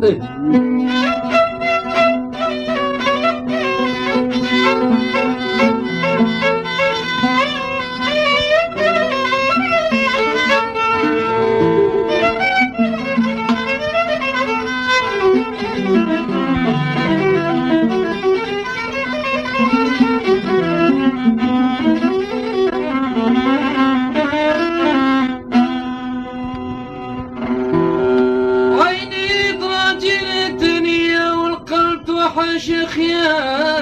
Good. شيخ يا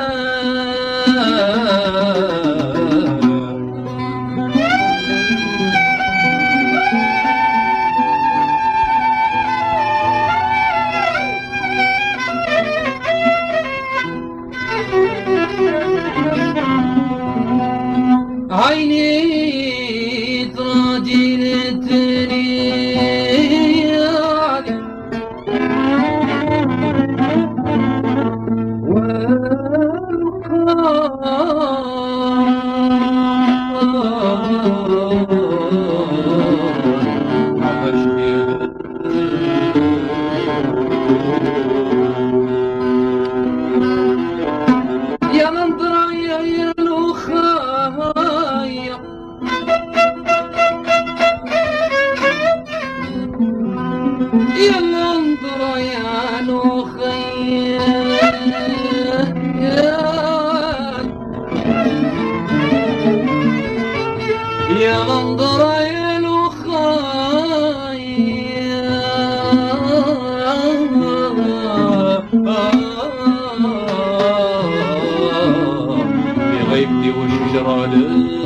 Cemal'i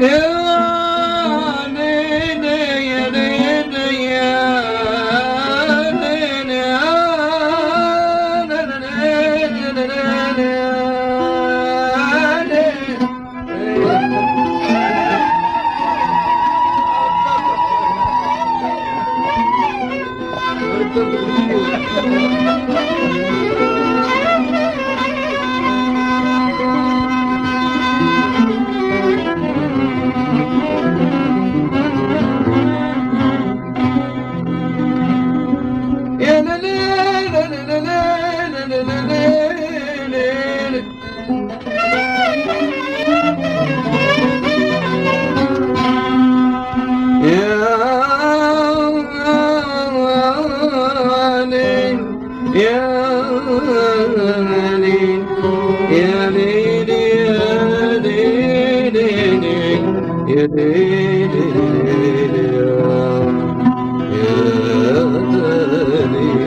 Yeah. yediliyor Yediliyor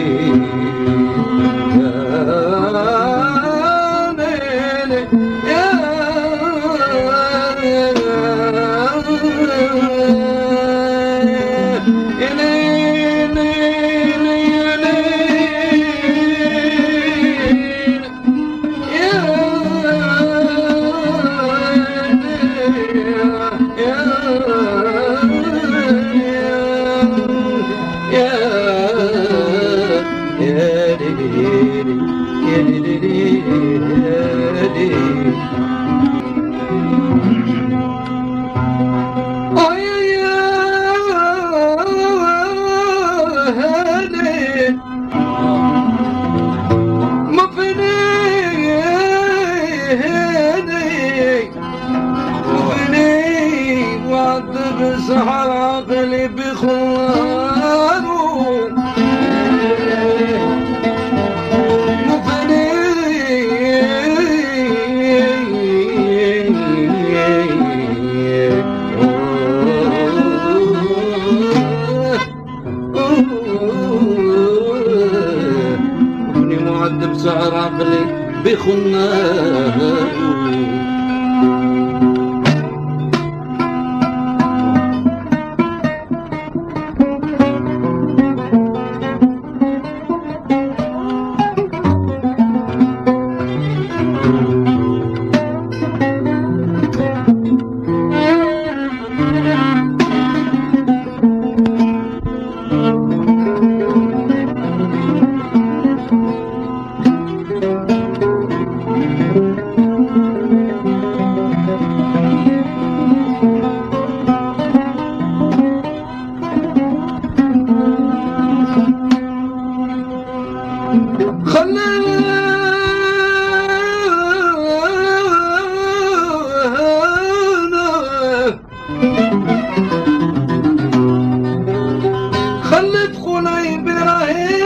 هيني وبني وعذب صحاب عقلي بخوانه سعر عقلي بخناقه خلد خولاي بن راهين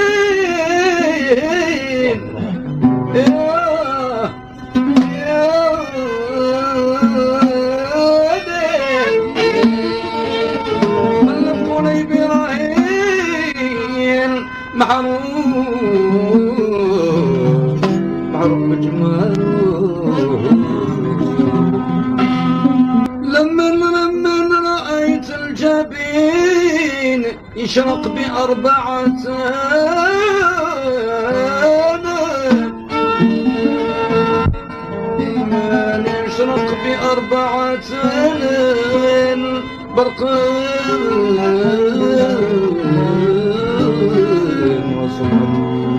معروف. معروف بجماله لما لما رأيت الجبين يشرق بأربعة الزمان يشرق بأربعة برق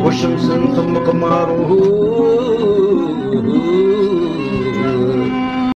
والشمس ثم قمره